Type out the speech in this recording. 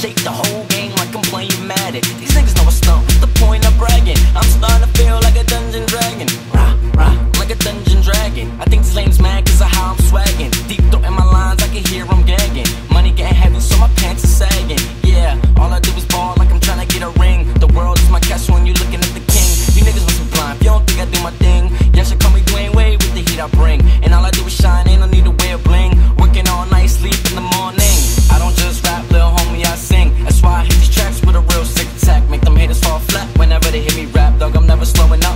Shake the whole game like I'm playing Madden. These niggas know what's up. What's the point of bragging? I'm stuck. heat I bring. And all I do is shine, ain't no need to wear bling. Working all night, sleep in the morning. I don't just rap, little homie, I sing. That's why I hit these tracks with a real sick attack. Make them haters fall flat whenever they hear me rap Dog, I'm never slowing up.